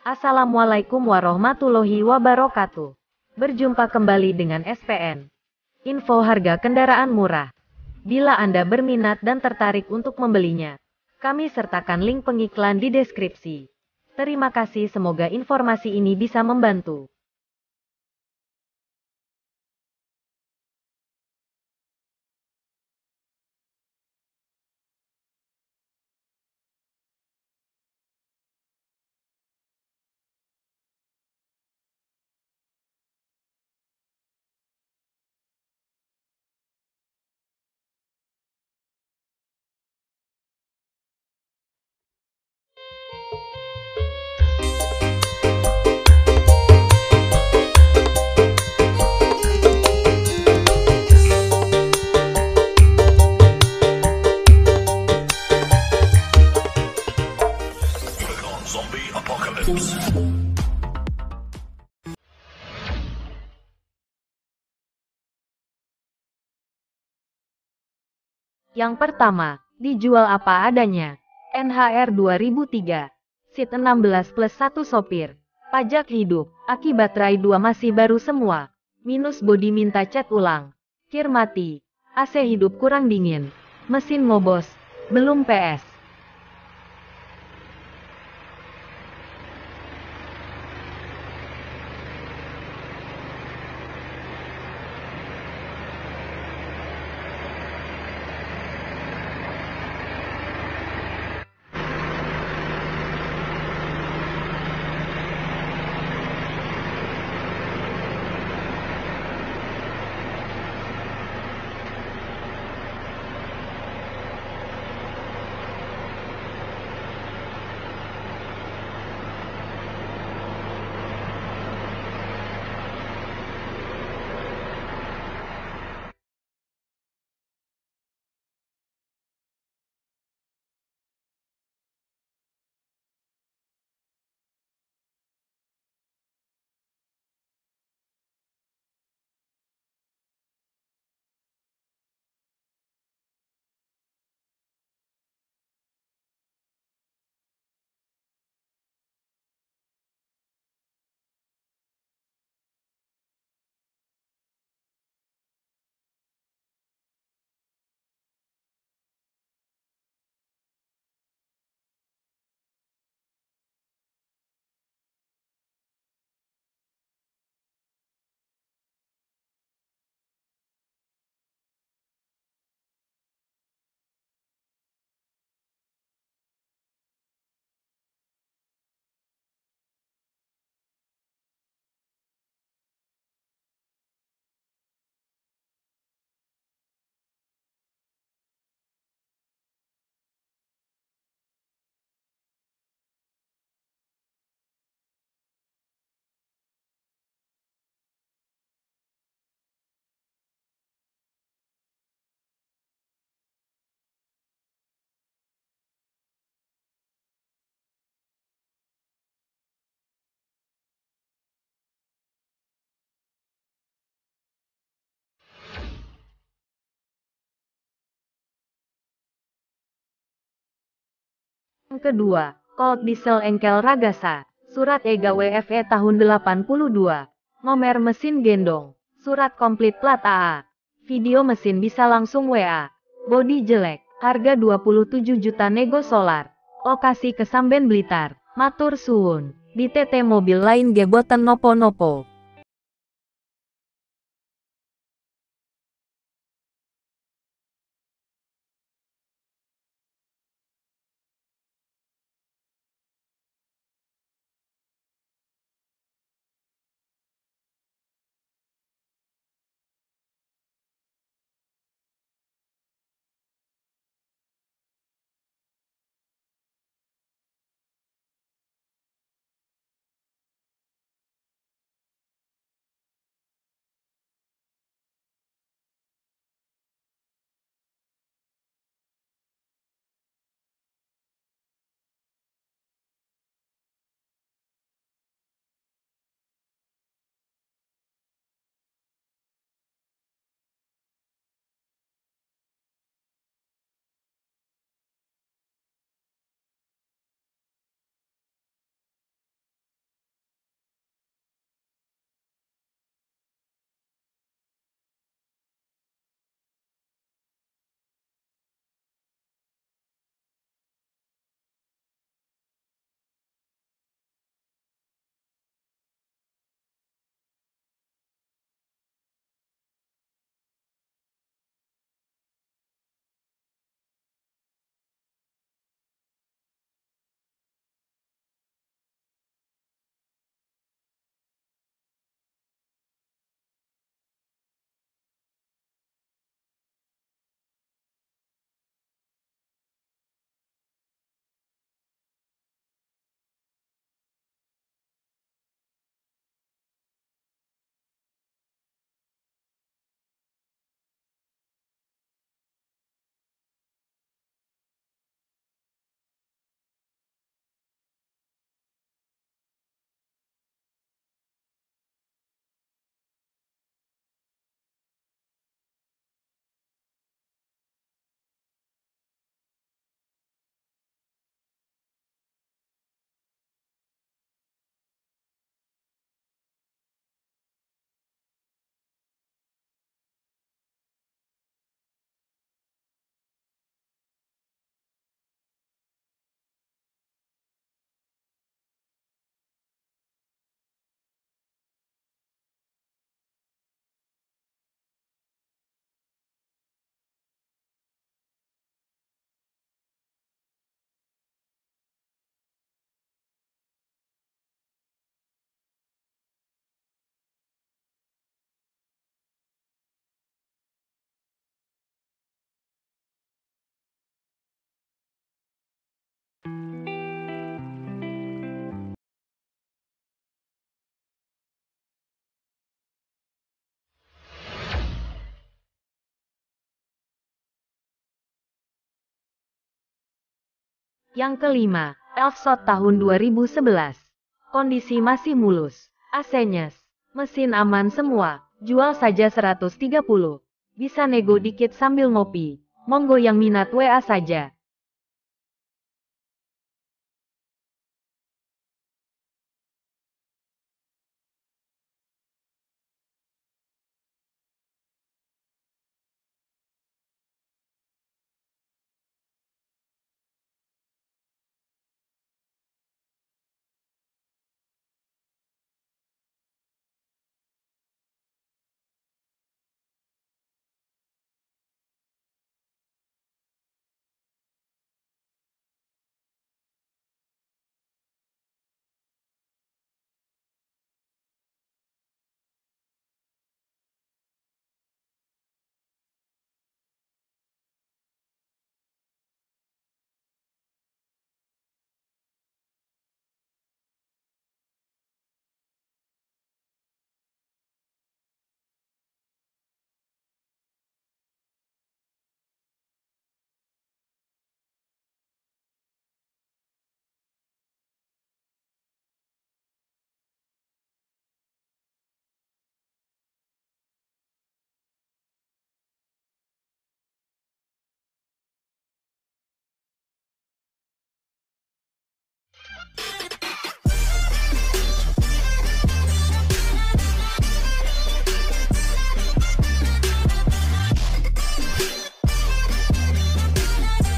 Assalamualaikum warahmatullahi wabarakatuh. Berjumpa kembali dengan SPN. Info harga kendaraan murah. Bila Anda berminat dan tertarik untuk membelinya, kami sertakan link pengiklan di deskripsi. Terima kasih semoga informasi ini bisa membantu. Zombie Apocalypse. Yang pertama, dijual apa adanya. NHR 2003. Seat 16 plus 1 sopir. Pajak hidup. Akibat rai 2 masih baru semua. Minus bodi minta cat ulang. Kir mati. AC hidup kurang dingin. Mesin ngobos. Belum PS. Kedua, Colt Diesel Engkel Ragasa. Surat EGA WFE tahun 82. Nomer mesin gendong. Surat komplit plat AA. Video mesin bisa langsung WA. Bodi jelek. Harga 27 juta nego solar. Lokasi Kesamben Blitar. Matur suwun. Di TT mobil lain geboten nopo-nopo. Yang kelima, Elfshot tahun 2011. Kondisi masih mulus. AC-nya, mesin aman semua. Jual saja 130. Bisa nego dikit sambil ngopi. Monggo yang minat WA saja.